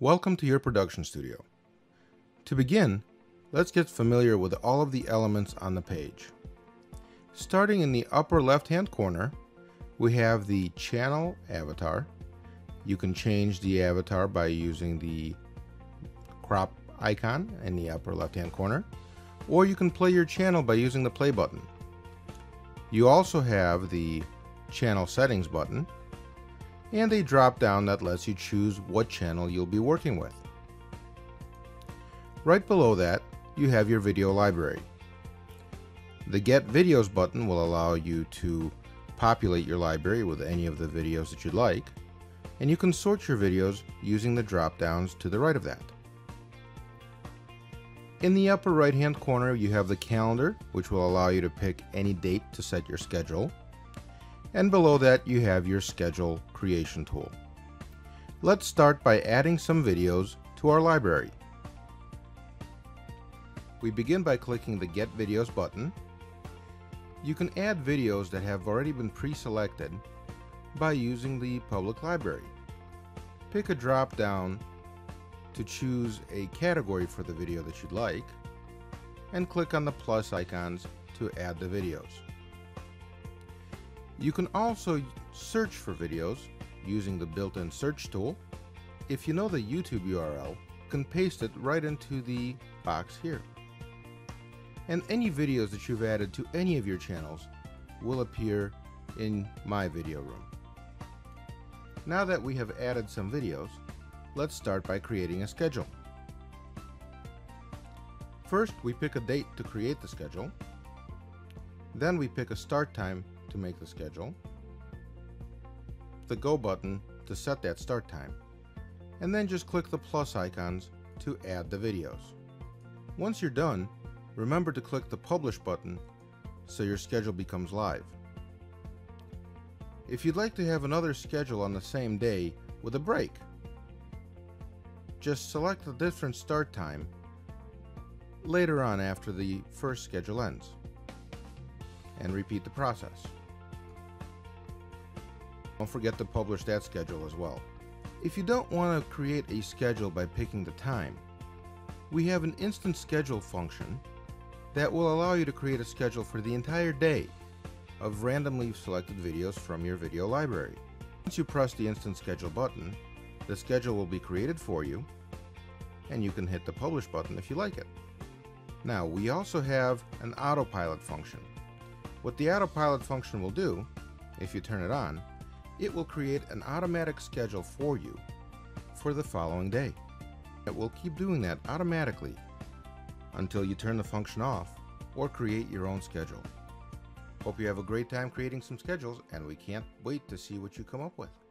Welcome to your production studio. To begin, let's get familiar with all of the elements on the page. Starting in the upper left hand corner, we have the channel avatar. You can change the avatar by using the crop icon in the upper left hand corner, or you can play your channel by using the play button. You also have the channel settings button and a drop down that lets you choose what channel you'll be working with. Right below that, you have your video library. The Get Videos button will allow you to populate your library with any of the videos that you'd like, and you can sort your videos using the drop downs to the right of that. In the upper right hand corner, you have the calendar, which will allow you to pick any date to set your schedule and below that you have your schedule creation tool. Let's start by adding some videos to our library. We begin by clicking the Get Videos button. You can add videos that have already been pre-selected by using the public library. Pick a drop down to choose a category for the video that you'd like and click on the plus icons to add the videos. You can also search for videos using the built-in search tool. If you know the YouTube URL, you can paste it right into the box here. And any videos that you've added to any of your channels will appear in my video room. Now that we have added some videos, let's start by creating a schedule. First, we pick a date to create the schedule. Then we pick a start time to make the schedule, the Go button to set that start time, and then just click the plus icons to add the videos. Once you're done, remember to click the Publish button so your schedule becomes live. If you'd like to have another schedule on the same day with a break, just select a different start time later on after the first schedule ends and repeat the process. Don't forget to publish that schedule as well. If you don't want to create a schedule by picking the time, we have an instant schedule function that will allow you to create a schedule for the entire day of randomly selected videos from your video library. Once you press the instant schedule button, the schedule will be created for you and you can hit the publish button if you like it. Now we also have an autopilot function. What the autopilot function will do, if you turn it on, it will create an automatic schedule for you for the following day. It will keep doing that automatically until you turn the function off or create your own schedule. Hope you have a great time creating some schedules and we can't wait to see what you come up with.